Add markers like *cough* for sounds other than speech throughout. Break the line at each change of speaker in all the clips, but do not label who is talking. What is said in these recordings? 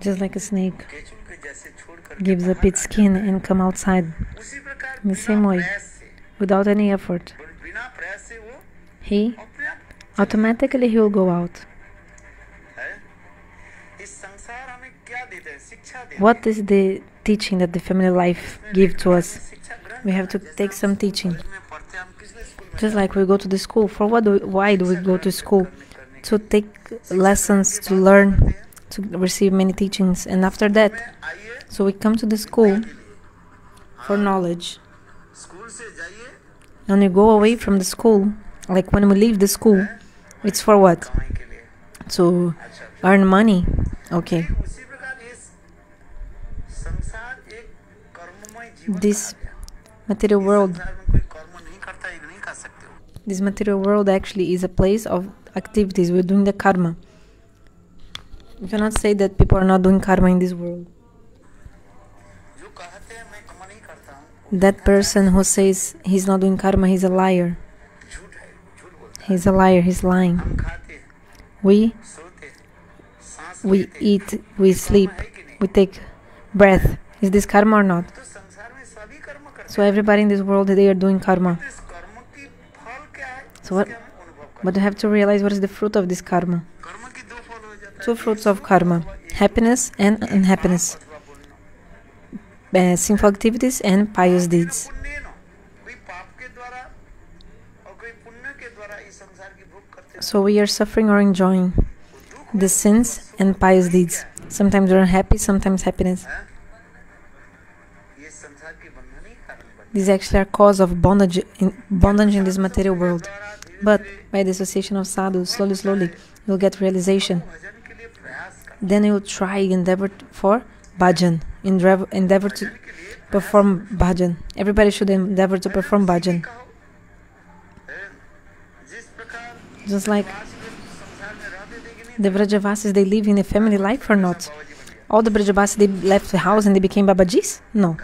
Just like a snake gives up its skin and come outside. In the same way, without any effort, he automatically he will go out. What is the teaching that the family life give to us? We have to take some teaching. Just like we go to the school. For what? Do we, why do we go to school? To take lessons, to learn, to receive many teachings, and after that, so we come to the school for knowledge. And we go away from the school, like when we leave the school, it's for what? To earn money. Okay. This material world this material world actually is a place of activities. We're doing the karma. You cannot say that people are not doing karma in this world. That person who says he's not doing karma he's a liar. He's a liar he's lying. We we eat we sleep we take breath. Is this karma or not? So everybody in this world they are doing karma. So what? But you have to realize what is the fruit of this karma. Two fruits of karma: happiness and unhappiness, uh, sinful activities and pious deeds. So we are suffering or enjoying the sins and pious deeds. Sometimes we're unhappy, sometimes happiness. These actually are cause of bondage in, bondage in this material world. But by the association of sadhu, slowly, slowly, you'll get realization. Then you'll try endeavor for bhajan, endeavor, endeavor to perform bhajan. Everybody should endeavor to perform bhajan. Just like the Vrajavasis, they live in a family life or not? All the Vrajavasis, they left the house and they became Babajis? No.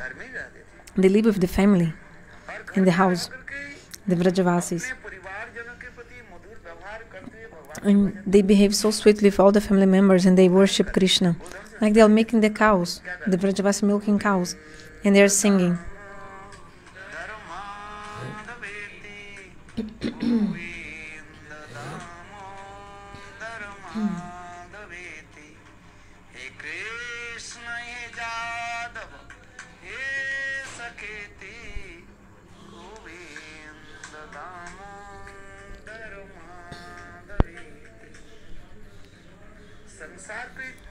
They live with the family in the house, the Vrajavasis. And they behave so sweetly with all the family members and they worship Krishna. Like they are making the cows, the Vrajavasi milking cows, and they are singing.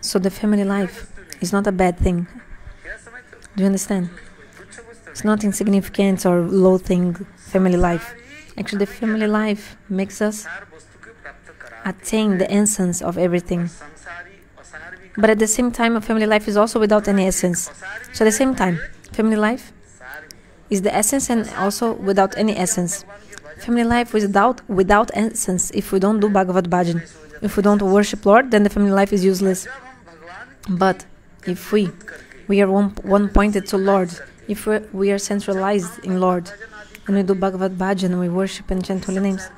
So the family life is not a bad thing. Do you understand? It's not insignificant or low thing, family life. Actually, the family life makes us attain the essence of everything. But at the same time, a family life is also without any essence. So at the same time, family life is the essence and also without any essence. Family life without without essence if we don't do Bhagavad Bhajan. If we don't worship Lord, then the family life is useless. But if we we are one, one pointed to Lord, if we, we are centralized in Lord, and we do Bhagavad Bhajan, and we worship and chant holy names,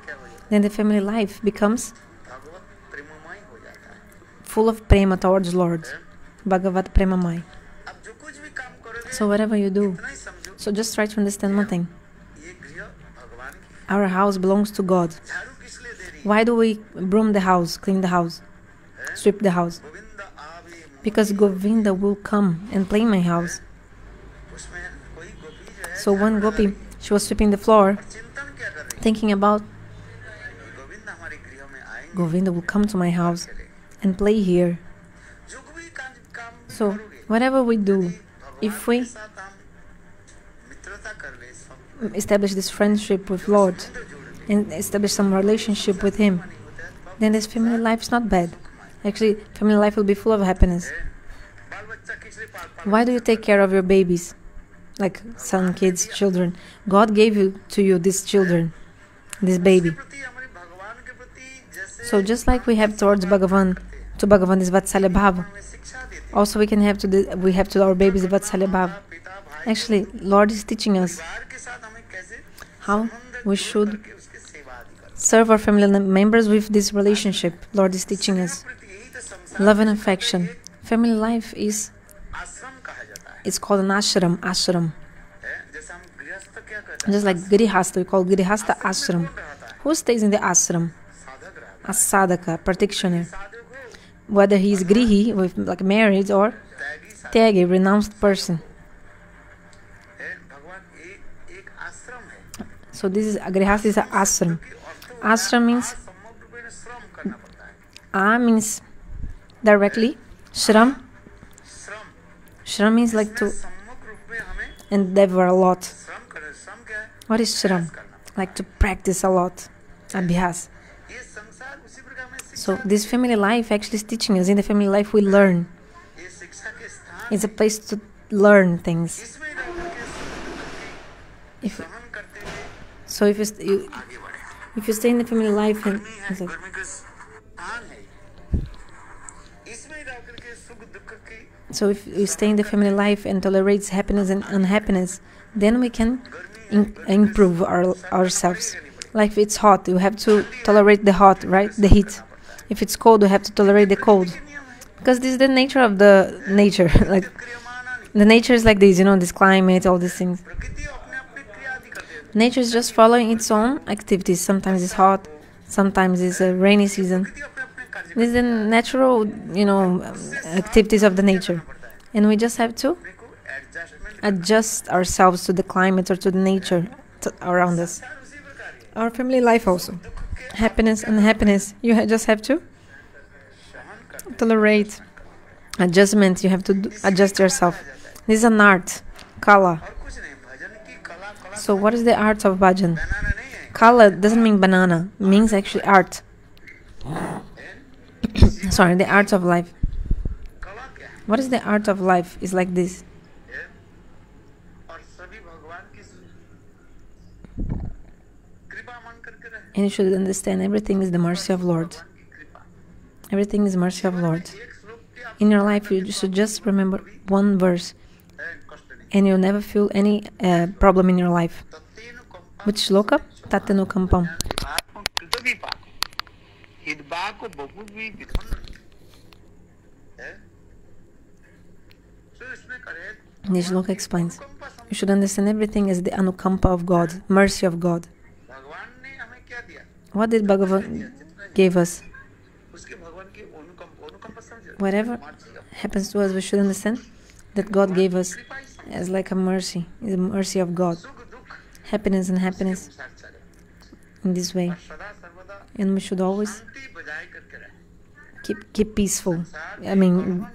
then the family life becomes full of prema towards Lord. Bhagavad Premamai. So whatever you do, so just try to understand one thing. Our house belongs to God. Why do we broom the house, clean the house, sweep the house? Because Govinda will come and play my house. So one gopi, she was sweeping the floor, thinking about Govinda will come to my house and play here. So whatever we do, if we establish this friendship with Lord and establish some relationship with Him, then this family life is not bad. Actually, family life will be full of happiness. Why do you take care of your babies? Like son, kids, children. God gave you to you these children, this baby. So just like we have towards Bhagavan, to Bhagavan is Vatsalya Bhav. Also we can have to the, we have to our babies Vatsalya Bhav. Actually, Lord is teaching us how we should serve our family members with this relationship. Lord is teaching us. love and affection. Family life is it's called an ashram. Ashram. Just like Grihastha, we call Grihastha ashram. Who stays in the ashram? A sadhaka, practitioner. Whether he is grihi, with like married, or tyagi, renounced person. So this is Grihastha is an ashram. Ashram means A means directly. Shram. Shram means like to endeavor a lot. What is shram? Like to practice a lot. Abhyas. So this family life actually is teaching us. In the family life we learn. It's a place to learn things. If, so if you, if you stay in the family life and like, so if we stay in the family life and tolerates happiness and unhappiness, then we can improve our, ourselves. Like if it's hot, you have to tolerate the hot, right? The heat. If it's cold, you have to tolerate the cold. Because this is the nature of the nature. *laughs* like the nature is like this, you know, this climate, all these things. Nature is just following its own activities. Sometimes it's hot, sometimes it's a rainy season. This is the natural, you know, activities of the nature, and we just have to adjust ourselves to the climate or to the nature around us. Our family life also, happiness and happiness. You just have to tolerate adjustment. You have to adjust yourself. This is an art, kala. So, what is the art of bhajan? Kala doesn't mean banana, means actually art. *coughs* Sorry, the art of life. What is the art of life? Is like this. And you should understand everything is the mercy of Lord. Everything is mercy of Lord. In your life, you should just remember one verse, and you'll never feel any uh, problem in your life. Which shloka? Tatenu Kampam. Nishloka explains, you should understand everything as the anukampa of God, mercy of God. What did Bhagavan give us? Whatever happens to us, we should understand that God gave us as like a mercy, the mercy of God. Happiness and happiness in this way. And we should always keep keep peaceful. I mean,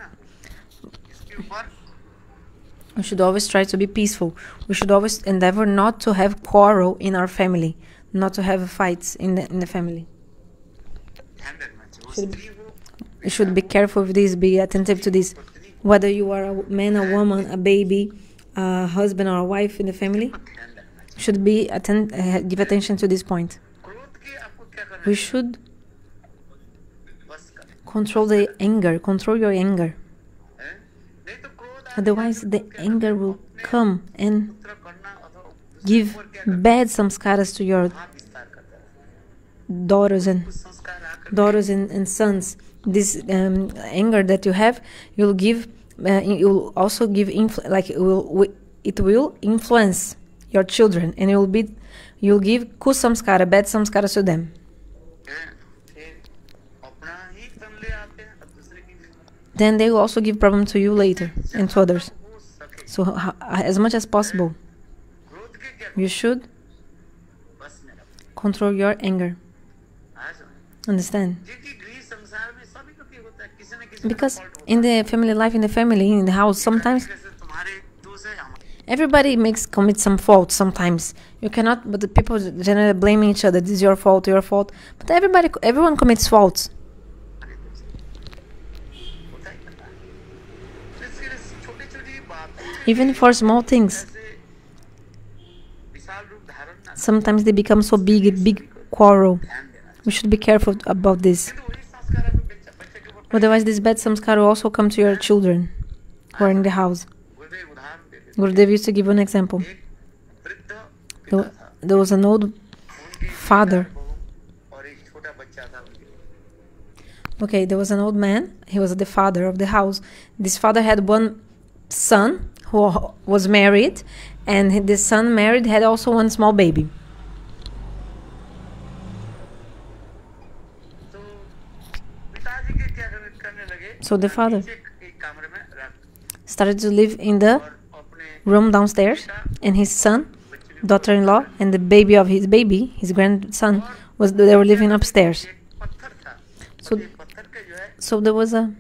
we should always try to be peaceful. We should always endeavor not to have quarrel in our family, not to have fights in the in the family. Should be, you should be careful with this. Be attentive to this. Whether you are a man, a woman, a baby, a husband, or a wife in the family, should be attend, uh, give attention to this point. We should control the anger, control your anger. Otherwise, the anger will come and give bad samskaras to your daughters and daughters and, and sons. This um, anger that you have, you'll give. Uh, you'll also give influ- like it will it will influence your children, and you'll be you'll give kusamskara, bad samskara to them. then they will also give problem to you later and to others. So as much as possible, you should control your anger. Understand? Because in the family life, in the family, in the house, sometimes everybody makes commit some fault. Sometimes you cannot, but the people generally blaming each other. This is your fault, your fault. But everybody, everyone commits faults. even for small things. Sometimes they become so big, a big quarrel. We should be careful about this. Otherwise, this bad samskar will also come to your children who are in the house. Gurudev used to give an example. There was an old father Okay, there was an old man. He was the father of the house. This father had one son who was married, and this son married had also one small baby. So the father started to live in the room downstairs, and his son, daughter in law, and the baby of his baby, his grandson, was they were living upstairs. So, so there was a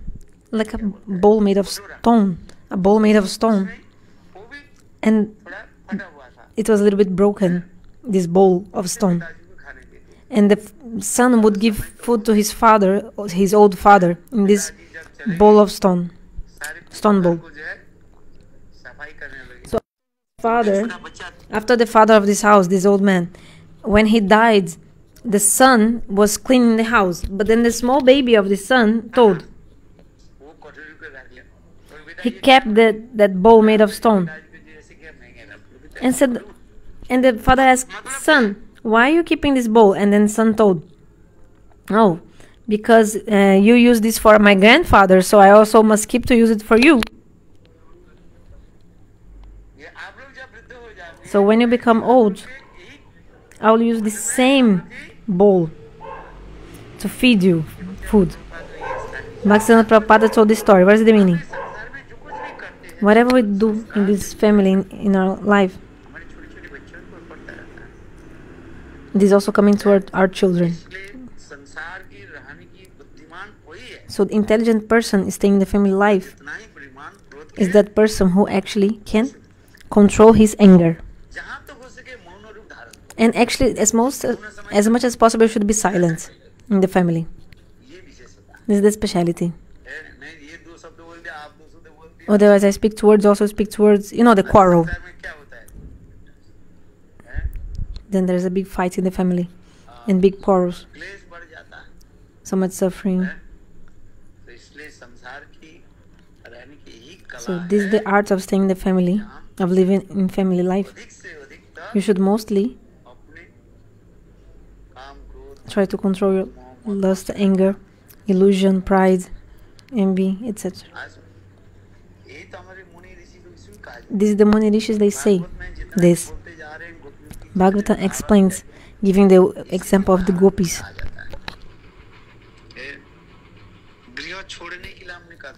like a bowl made of stone, a bowl made of stone, and it was a little bit broken. This bowl of stone, and the son would give food to his father, his old father, in this ball of stone, stone
ball.
So father, after the father of this house, this old man, when he died, the son was cleaning the house, but then the small baby of the son told. He kept the, that bowl made of stone and said, and the father asked, son, why are you keeping this bowl? And then son told, oh, because uh, you use this for my grandfather, so I also must keep to use it for you. So when you become old, I will use the same bowl to feed you food. Bhaktisiddhanta Prabhupada told this story. What is the meaning? Whatever we do in this family, in, in our life, this also coming to our, our children. So the intelligent person staying in the family life is that person who actually can control his anger. And actually, as most, as much as possible, should be silent in the family. This is the speciality. Otherwise, I speak towards, also speak towards, you know, the quarrel. Then there's a big fight in the family and big quarrels. So much suffering. So this is the art of staying in the family, of living in family life. You should mostly try to control your lust, anger, illusion, pride, envy, etc. This is the Muni Rishis they say this. Bhagavatam explains, giving the example of the gopis.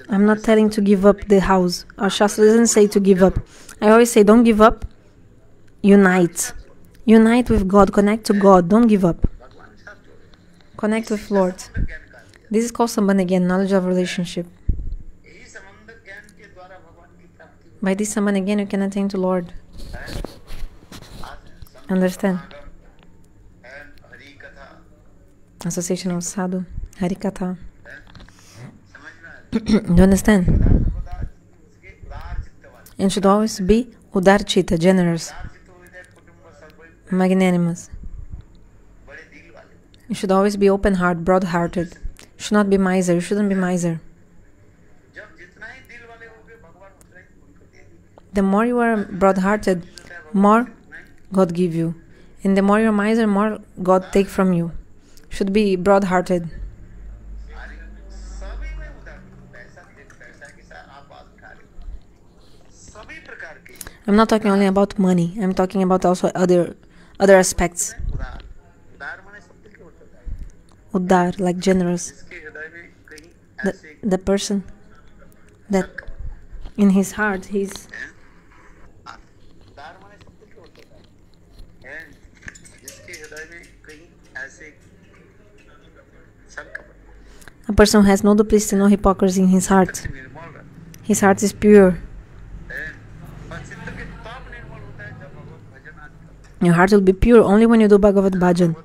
I'm not telling to give up the house. Our doesn't say to give up. I always say, don't give up. Unite. Unite with God. Connect to God. Don't give up. Connect with Lord. This is called Sambandh gyan, knowledge of relationship. By this Sambandh gyan, you can attain to Lord. Understand? Association of Sadhu, Harikatha you understand? And should always be udarchita, generous, magnanimous. You should always be open hearted, broad hearted. should not be miser, you shouldn't be miser. The more you are broad hearted, more God give you. And the more you're miser, more God take from you. Should be broad hearted. I'm not talking only about money. I'm talking about also other other aspects. Udar, like generous. The, the person that in his heart he's a person who has no duplicity, no hypocrisy in his heart. His heart is pure. Your heart will be pure only when you do Bhagavad Bhajan.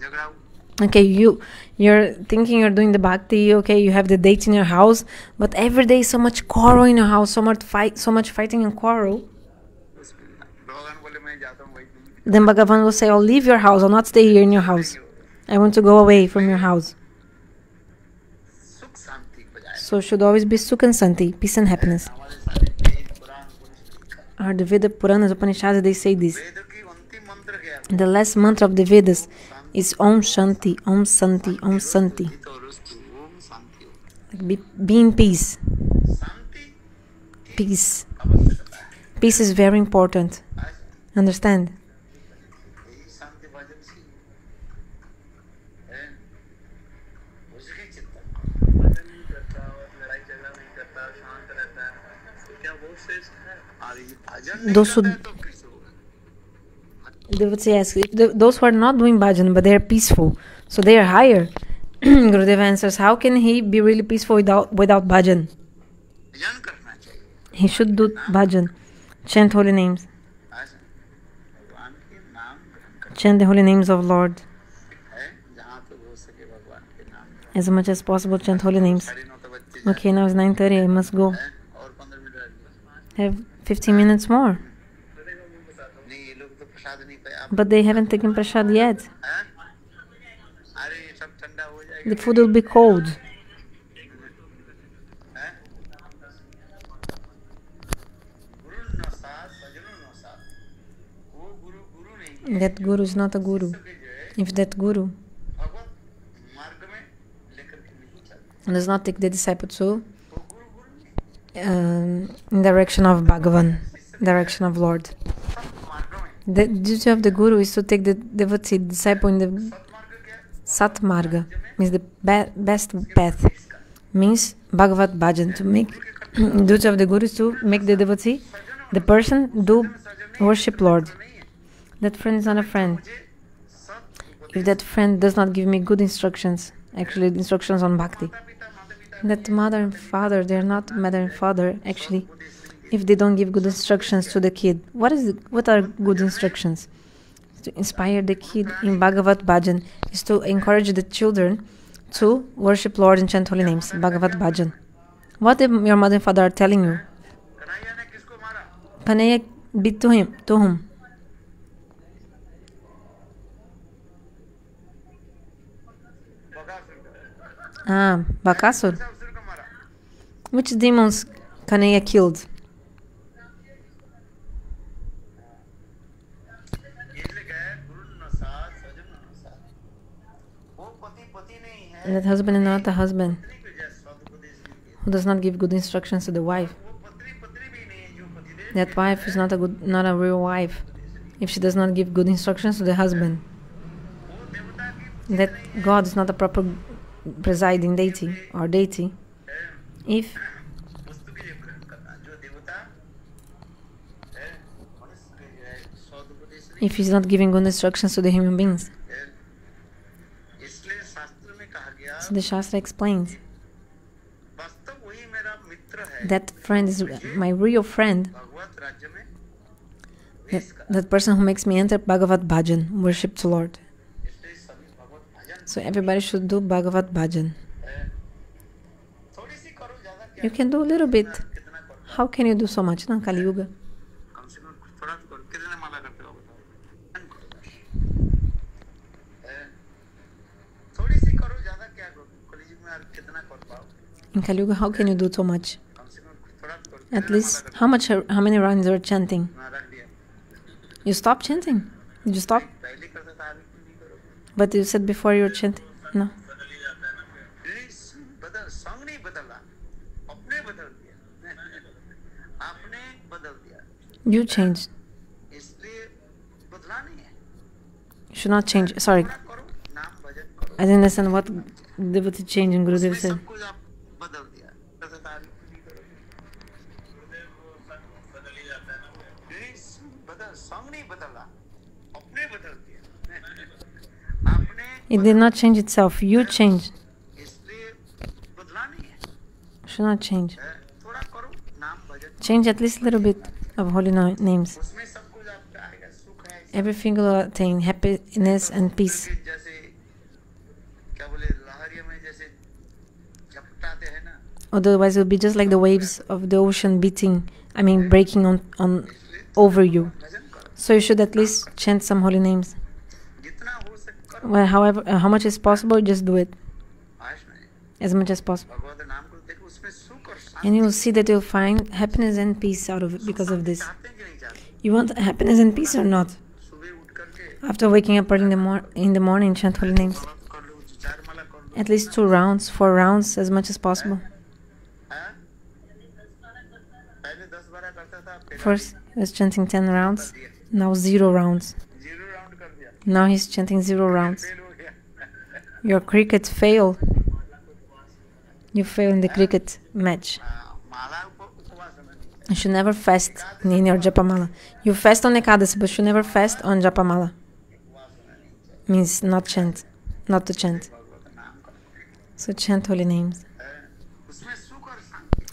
झगड़ा
okay you you're thinking you're doing the bhakti okay you have the dates in your house but every day so much quarrel in your house so much fight so much fighting and quarrel then Bhagavan will say, I'll leave your house, I'll not stay here in your house. I want to go away from your house. So should always be Sukh and Santi, peace and happiness. Are the Veda Puranas Upanishads they say this? The last mantra of the Vedas is Om Shanti, Om Shanti, Om
Shanti.
Like be, be in peace. Peace. Peace is very important. Understand?
दो सौ they would
say yes. If the, those who are not doing bhajan but they are peaceful so they are higher *clears throat* Gurudev answers how can he be really peaceful without without bhajan? He should do bhajan. Chant holy names. Chant the holy names of lord. As much as possible chant holy names. Okay now it's 9.30 i must go. Have 15 minutes more. But they haven't taken prashad yet. The food will be cold. That guru is not a guru. If that guru does not take the disciple to um, direction of Bhagavan, direction of Lord. The duty of the guru is to take the devotee disciple in the Satmarga, means the be best path, means Bhagavad Bhajan. To make *clears throat* duty of the guru is to make the devotee, the person, do worship Lord. That friend is not a friend. If that friend does not give me good instructions, actually instructions on bhakti, that mother and father, they are not mother and father, actually if they don't give good instructions to the kid. What is what are good instructions? To inspire the kid in Bhagavad Bhajan is to encourage the children to worship Lord and chant holy names, Bhagavad Bhajan. What if your mother and father are telling you? Kanhaiya bit to him, to whom? Ah, Bakasur. Which demons Kanhaiya killed? That husband is not a husband who does not give good instructions to the wife. That wife is not a good, not a real wife, if she does not give good instructions to the husband. That God is not a proper presiding deity or deity, if if he's not giving good instructions to the human beings. The Shastra explains that friend is my real friend. That, that person who makes me enter Bhagavad Bhajan, worship to Lord. So everybody should do Bhagavad Bhajan. You can do a little bit. How can you do so much in Kali Yuga? in Kali Yuga, how can you do so much? At least, how much, are, how many rounds are chanting? You stop chanting? Did you stop? But you said before you were chanting. No. You changed. You should not change. Sorry. I didn't understand what devotee change in Gurudev said.
सब कुछ आप बदल दिया करते था अभी क्यों नहीं करोगे प्लीज बदल सॉन्ग नहीं बदला अपने बदल दिया आपने
It did not change itself. You changed.
इसलिए बदला नहीं है
Should not change.
है, थोड़ा करो नाम भजन
Change at least a little bit of holy no- names.
उसमें सब कुछ आपका आएगा सुख है
Everything will attain happiness and peace. Otherwise, it would be just like the waves of the ocean beating, I mean, breaking on, on over you. So you should at least chant some holy names. Well, however, uh, how much is possible, just do it. As much as possible. And you'll see that you'll find happiness and peace out of it because of this. You want happiness and peace or not? After waking up early in the, mor- in the morning, chant holy names. At least two rounds, four rounds, as much as possible. First, was chanting 10 rounds, now zero rounds. Now he's chanting zero rounds. Your cricket fail. You fail in the cricket match. You should never fast in your Japamala. You fast on Ekadas, but you never fast on Japamala. Means not chant, not to chant. So chant holy names.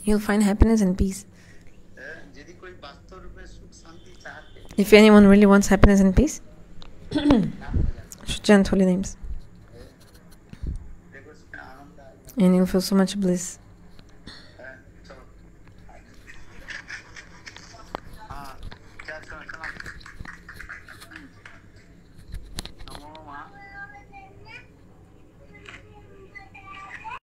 You'll find happiness and peace. If anyone really wants happiness and peace, *coughs* should chant holy names. And you'll feel so much bliss.